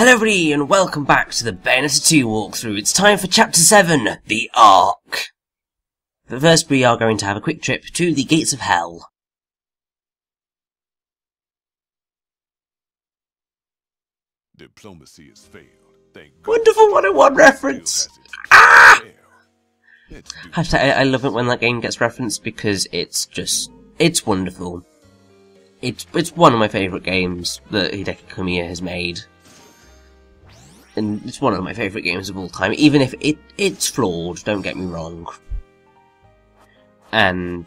Hello everybody and welcome back to the Bayonetta 2 walkthrough. It's time for Chapter 7, The Ark. But first we are going to have a quick trip to the Gates of Hell. Diplomacy has failed. Thank Wonderful 101 reference! Ah! Hashtag, I, I love it when that game gets referenced because it's just, it's wonderful. It's, it's one of my favourite games that Hideki Kamiya has made. And it's one of my favourite games of all time, even if it, it's flawed, don't get me wrong. And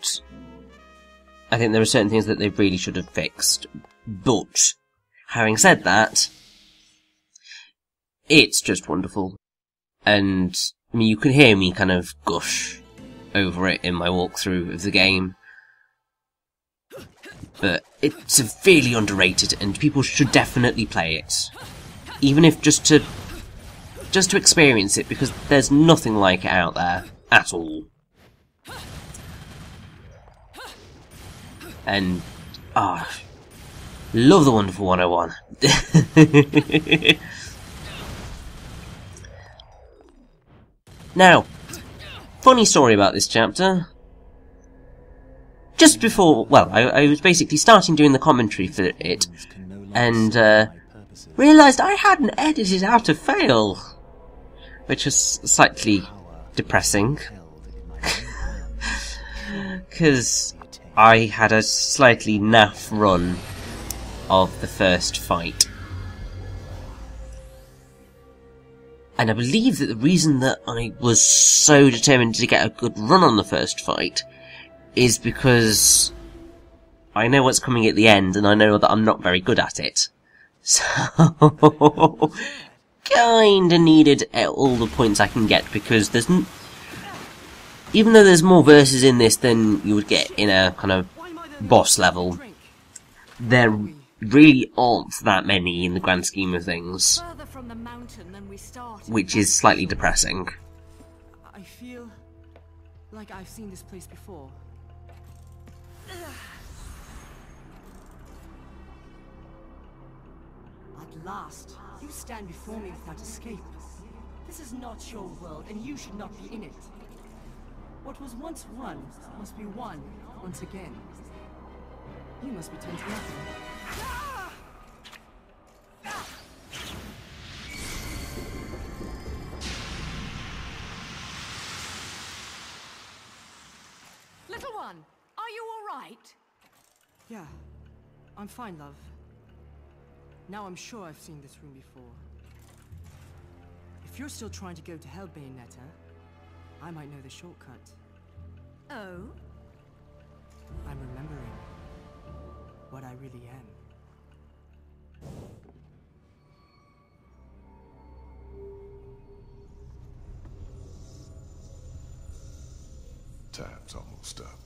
I think there are certain things that they really should have fixed. But, having said that, it's just wonderful. And, I mean, you can hear me kind of gush over it in my walkthrough of the game. But it's severely underrated and people should definitely play it. Even if just to, just to experience it because there's nothing like it out there at all. And, ah, love the Wonderful 101. Now, funny story about this chapter. Just before, well, I, I was basically starting doing the commentary for it, and uh, realised I hadn't edited out to fail, which was slightly depressing. Because I had a slightly naff run of the first fight. And I believe that the reason that I was so determined to get a good run on the first fight is because I know what's coming at the end and I know that I'm not very good at it. So, kinda needed all the points I can get because there's even though there's more verses in this than you would get in a kind of boss level, there really aren't that many in the grand scheme of things which is slightly depressing. I feel like I've seen this place before. At last, you stand before me without escape. This is not your world, and you should not be in it. What was once one must be one once again. You must be turned to nothing. Little one, are you all right? Yeah, I'm fine, love. Now I'm sure I've seen this room before. If you're still trying to go to Hell, Bayonetta, I might know the shortcut. Oh? I'm remembering what I really am. Time's almost up.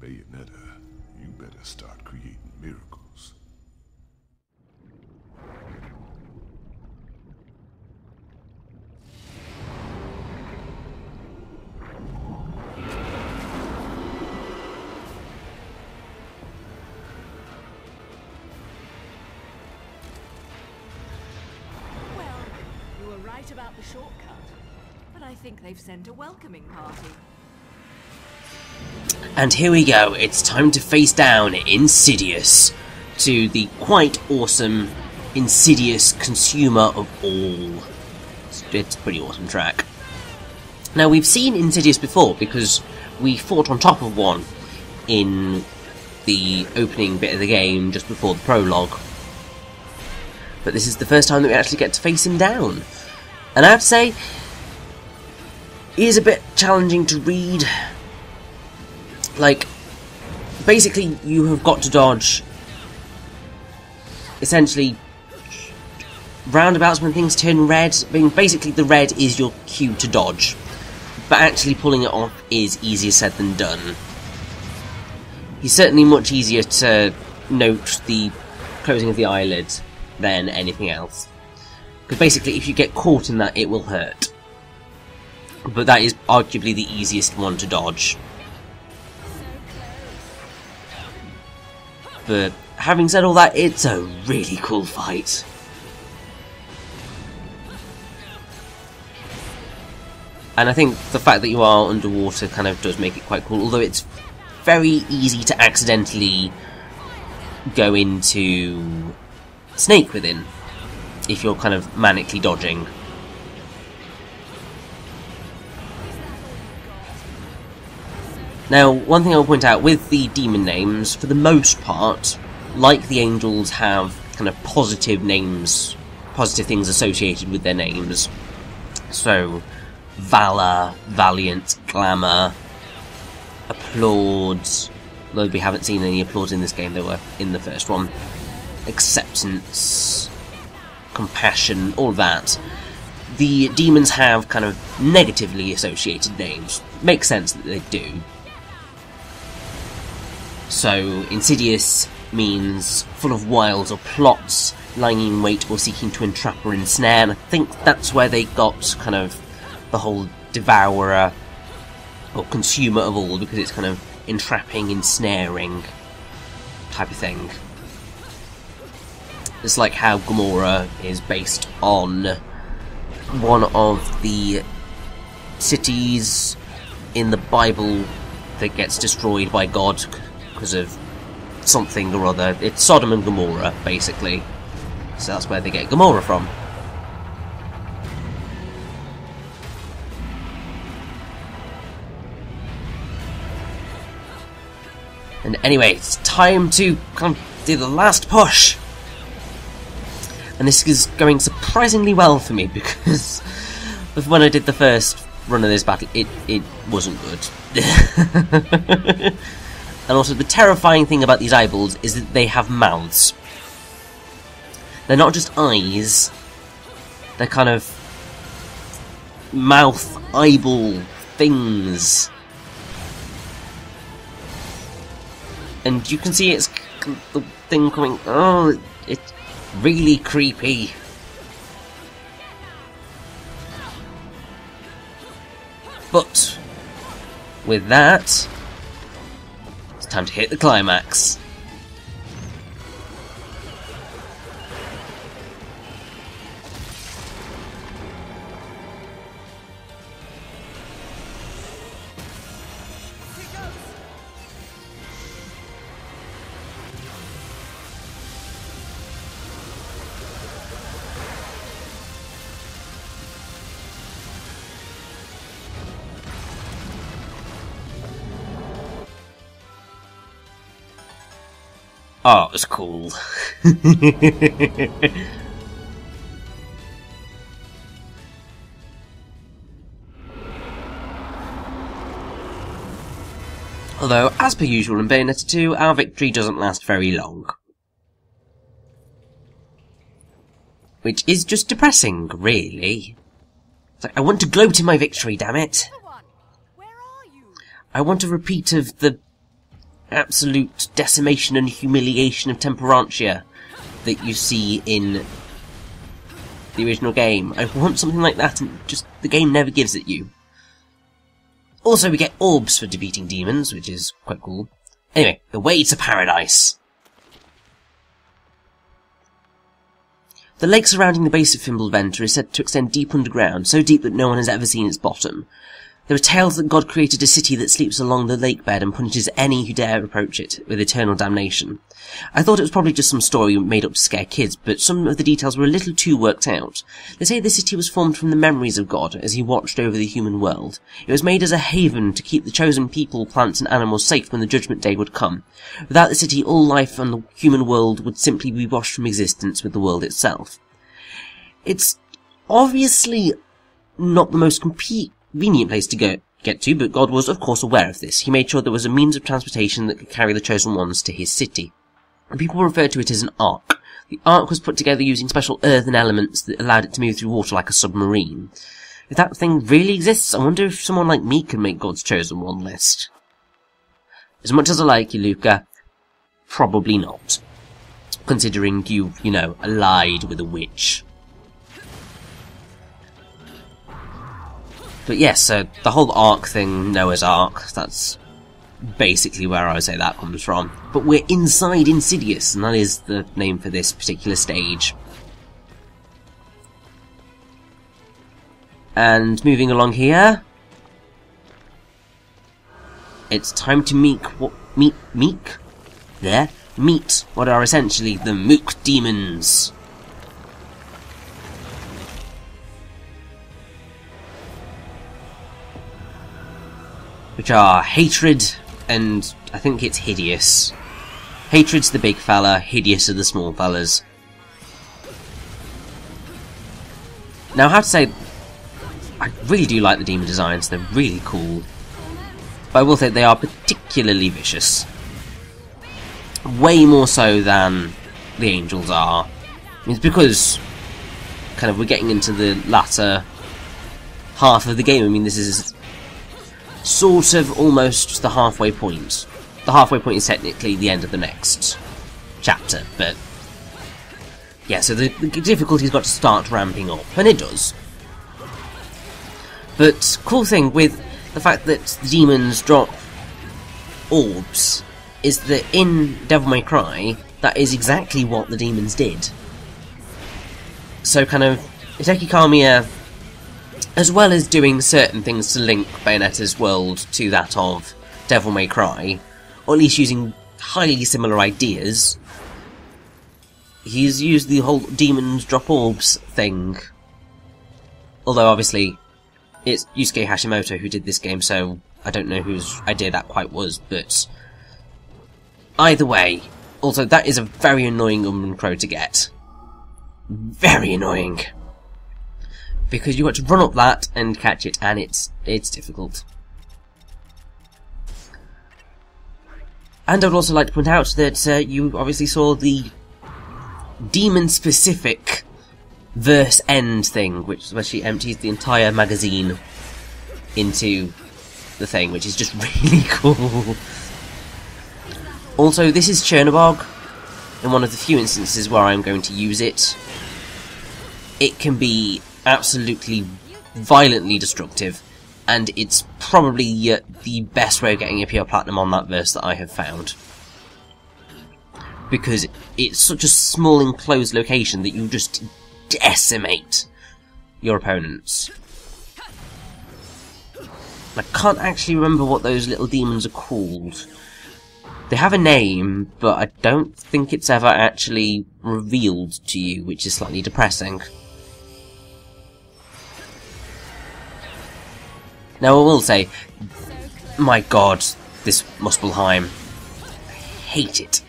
Bayonetta, better start creating miracles. Well, you were right about the shortcut. But I think they've sent a welcoming party. And here we go, it's time to face down Insidious to the quite awesome Insidious Consumer of All. It's, a pretty awesome track. Now, we've seen Insidious before because we fought on top of one in the opening bit of the game just before the prologue. But this is the first time that we actually get to face him down. And I have to say, he is a bit challenging to read like basically you have got to dodge essentially roundabouts when things turn red. I mean basically the red is your cue to dodge. But actually pulling it off is easier said than done. He's certainly much easier to note the closing of the eyelid than anything else. Because basically if you get caught in that it will hurt. But that is arguably the easiest one to dodge but having said all that, it's a really cool fight. And I think the fact that you are underwater kind of does make it quite cool, although it's very easy to accidentally go into Snake Within if you're kind of manically dodging. Now, one thing I will point out with the demon names, for the most part, like the angels have kind of positive names, positive things associated with their names. So, valor, valiant, glamour, applaud, though we haven't seen any applause in this game, they were in the first one, acceptance, compassion, all that. The demons have kind of negatively associated names. Makes sense that they do. So, insidious means full of wiles or plots, lying in wait or seeking to entrap or ensnare, and I think that's where they got kind of the whole devourer or consumer of all, because it's kind of entrapping, ensnaring type of thing. It's like how Gomorrah is based on one of the cities in the Bible that gets destroyed by God because of something or other. It's Sodom and Gomorrah, basically. So that's where they get Gomorrah from. And anyway, it's time to kind of do the last push. And this is going surprisingly well for me because when I did the first run of this battle, it, it wasn't good. and also, the terrifying thing about these eyeballs is that they have mouths. They're not just eyes, they're kind of mouth, eyeball things. And you can see it's the thing coming. Oh, it's really creepy. But with that, time to hit the climax. Oh, it was cool. Although, as per usual in Bayonetta 2, our victory doesn't last very long. Which is just depressing, really. It's like, I want to gloat in my victory, damn it! Everyone, where are you? I want a repeat of the absolute decimation and humiliation of Temperantia that you see in the original game. I want something like that, and just the game never gives it you. Also, we get orbs for defeating demons, which is quite cool. Anyway, the way to paradise. The lake surrounding the base of Fimbulventr is said to extend deep underground, so deep that no one has ever seen its bottom. There are tales that God created a city that sleeps along the lake bed and punishes any who dare approach it with eternal damnation. I thought it was probably just some story made up to scare kids, but some of the details were a little too worked out. They say the city was formed from the memories of God as he watched over the human world. It was made as a haven to keep the chosen people, plants, and animals safe when the judgment day would come. Without the city, all life on the human world would simply be washed from existence with the world itself. It's obviously not the most complete convenient place to go get to, but God was of course aware of this. He made sure there was a means of transportation that could carry the chosen ones to his city. And people referred to it as an ark. The ark was put together using special earthen elements that allowed it to move through water like a submarine. If that thing really exists, I wonder if someone like me can make God's chosen one list. As much as I like you, Luca, probably not. Considering you, you know, allied with a witch. But yes, so the whole Ark thing, Noah's Ark, that's basically where I would say that comes from. But we're inside Insidious, and that is the name for this particular stage. And moving along here, it's time to meet what meet meek there meet what are essentially the Mook demons. Which are hatred and I think it's hideous. Hatred's the big fella, hideous are the small fellas. Now I have to say, I really do like the demon designs, they're really cool. But I will say they are particularly vicious. Way more so than the angels are. It's because kind of we're getting into the latter half of the game. I mean, this is sort of almost the halfway point. The halfway point is technically the end of the next chapter, but yeah, so the, the difficulty's got to start ramping up, and it does. But cool thing with the fact that the demons drop orbs is that in Devil May Cry, that is exactly what the demons did. So kind of Hideki Kamiya, as well as doing certain things to link Bayonetta's world to that of Devil May Cry, or at least using highly similar ideas, he's used the whole demons drop orbs thing. Although obviously, it's Yusuke Hashimoto who did this game, so I don't know whose idea that quite was, but either way, also that is a very annoying Umbran Crow to get. Very annoying. Because you got to run up that and catch it, and it's it's difficult. And I would also like to point out that uh, you obviously saw the demon-specific verse end thing, which where she empties the entire magazine into the thing, which is just really cool. Also, this is Chernobog, in one of the few instances where I'm going to use it. It can be absolutely violently destructive, and it's probably uh, the best way of getting a pure platinum on that verse that I have found. Because it's such a small enclosed location that you just decimate your opponents. I can't actually remember what those little demons are called. They have a name, but I don't think it's ever actually revealed to you, which is slightly depressing. Now I will say, my god, this Muspelheim. I hate it.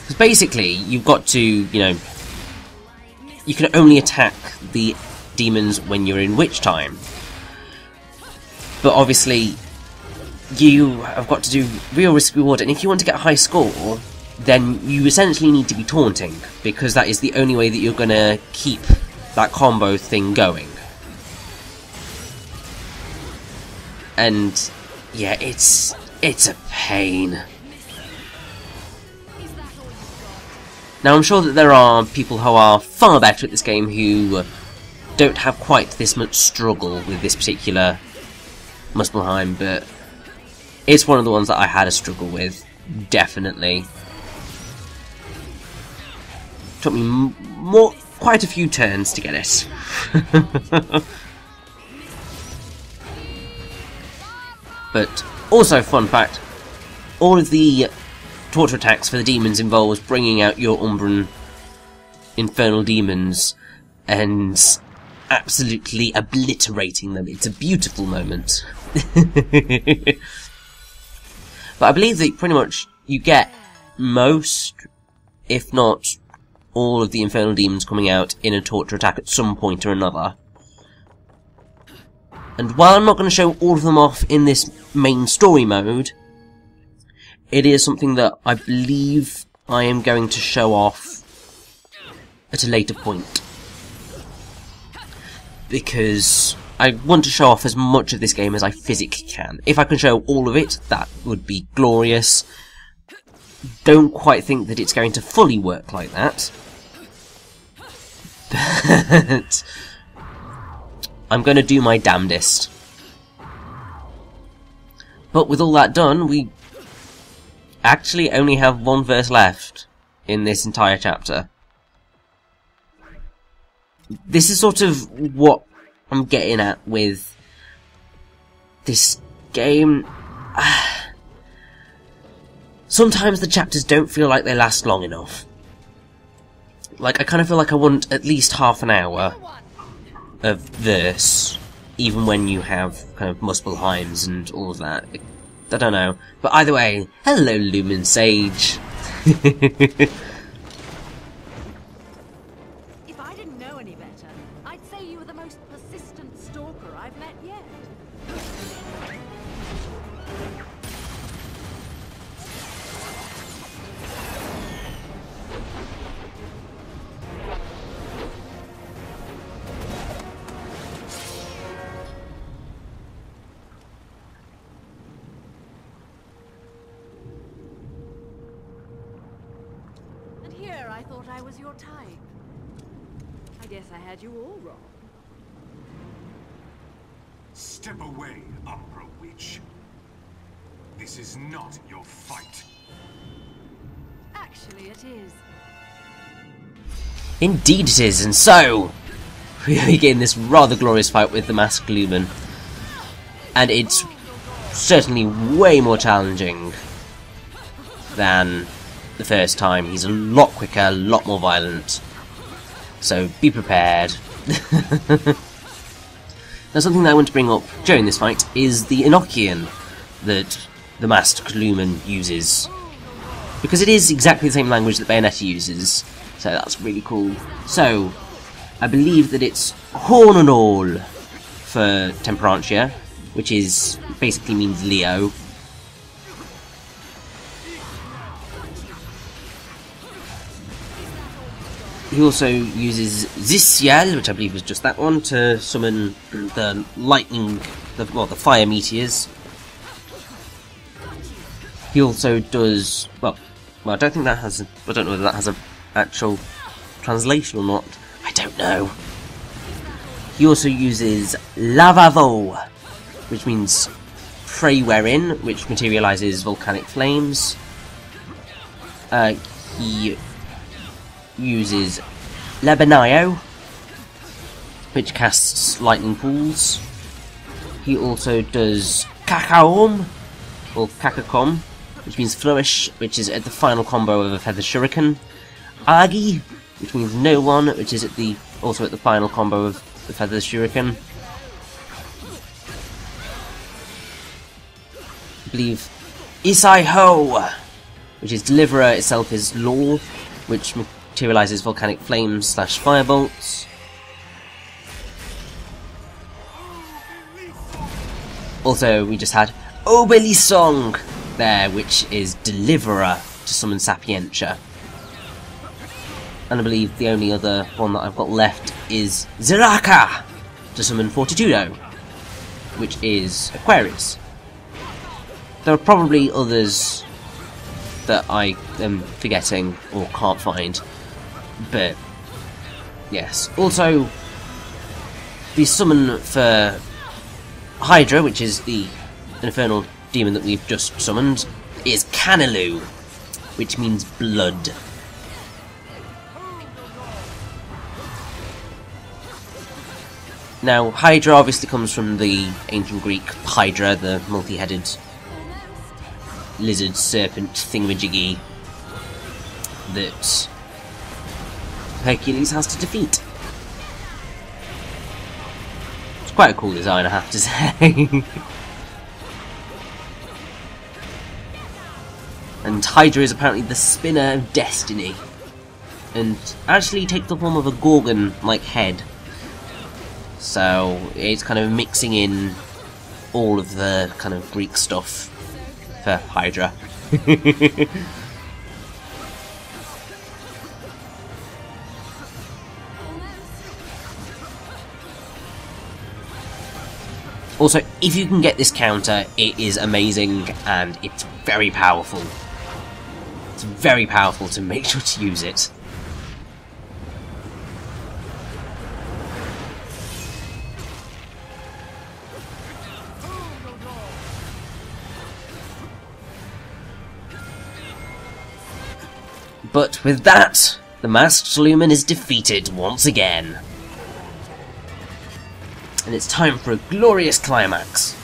Because basically, you've got to, you know, you can only attack the demons when you're in witch time. But obviously, you have got to do real risk reward, and if you want to get a high score, then you essentially need to be taunting, because that is the only way that you're going to keep that combo thing going. And yeah, it's it's a pain. Now I'm sure that there are people who are far better at this game who don't have quite this much struggle with this particular Muspelheim, but it's one of the ones that I had a struggle with, definitely. Took me more, quite a few turns to get it. but also, fun fact, all of the torture attacks for the demons involves bringing out your Umbran infernal demons and absolutely obliterating them. It's a beautiful moment. But I believe that pretty much you get most, if not all of the Infernal Demons coming out in a torture attack at some point or another. And while I'm not going to show all of them off in this main story mode, it is something that I believe I am going to show off at a later point. Because I want to show off as much of this game as I physically can. If I can show all of it, that would be glorious. Don't quite think that it's going to fully work like that. But I'm going to do my damnedest. But with all that done, we actually only have one verse left in this entire chapter. This is sort of what I'm getting at with this game. Sometimes the chapters don't feel like they last long enough. Like, I kind of feel like I want at least half an hour of this, even when you have kind of Muspelheims and all of that. I don't know. But either way, hello Lumen Sage. thought I was your type. I guess I had you all wrong. Step away, Umbra Witch. This is not your fight. Actually, it is. Indeed it is, and so we begin this rather glorious fight with the Masked Lumen. And it's certainly way more challenging than the first time. He's a lot quicker, a lot more violent. So be prepared. now something that I want to bring up during this fight is the Enochian that the Masked Lumen uses. Because it is exactly the same language that Bayonetta uses. So that's really cool. So, I believe that it's Horn and All for Temperantia, which is basically means Leo. He also uses Zisial, which I believe was just that one, to summon the lightning, the, well, the fire meteors. He also does, well, well, I don't think that has, I don't know whether that has an actual translation or not. I don't know. He also uses Lavavo, which means pray wherein, which materializes volcanic flames. Uh, he uses Lebanio, which casts lightning pools. He also does Kakaom, or Kakakom, which means flourish, which is at the final combo of a feather shuriken. Agi, which means no one, which is at the also at the final combo of the feather shuriken. I believe Isai Ho, which is deliverer itself is law, which materializes volcanic flames slash firebolts. Also, we just had Obeli Song there, which is Deliverer to summon Sapientia. And I believe the only other one that I've got left is Ziraka to summon Fortitudo, which is Aquarius. There are probably others that I am forgetting or can't find, but yes. Also, the summon for Hydra, which is the infernal demon that we've just summoned, is Canilu, which means blood. Now, Hydra obviously comes from the ancient Greek Hydra, the multi-headed lizard serpent thingamajiggy that Hercules has to defeat. It's quite a cool design, I have to say. and Hydra is apparently the spinner of destiny, and actually takes the form of a gorgon-like head. So it's kind of mixing in all of the kind of Greek stuff for Hydra. Also, if you can get this counter, it is amazing and it's very powerful. It's very powerful to make sure to use it. But with that, the Masked Lumen is defeated once again. And it's time for a glorious climax.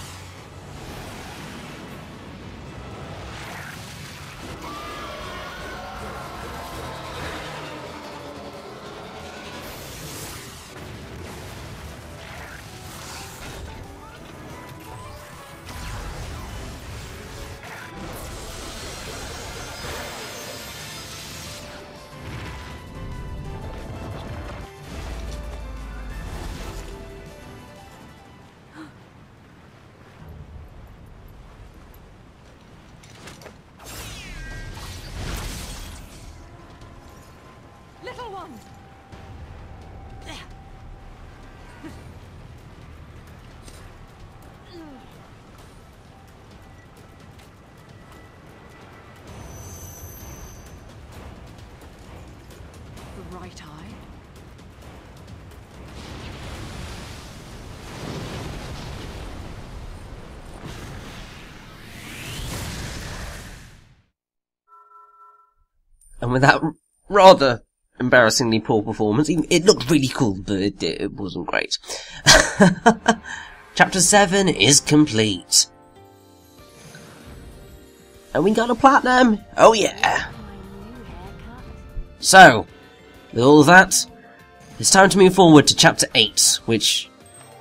And with that rather embarrassingly poor performance, it looked really cool, but it, it wasn't great. Chapter 7 is complete. And we got a platinum! Oh yeah! So, with all that, it's time to move forward to chapter 8, which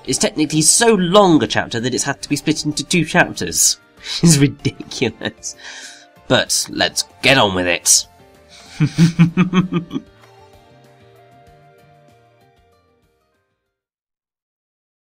is technically so long a chapter that it's had to be split into two chapters. It's ridiculous. But let's get on with it. フフフフフ。